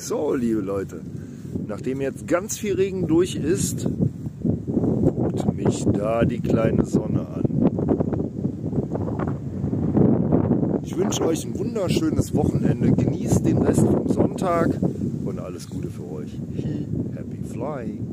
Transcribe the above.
So, liebe Leute, nachdem jetzt ganz viel Regen durch ist, guckt mich da die kleine Sonne an. Ich wünsche euch ein wunderschönes Wochenende. Genießt den Rest vom Sonntag und alles Gute für euch. Happy Flying!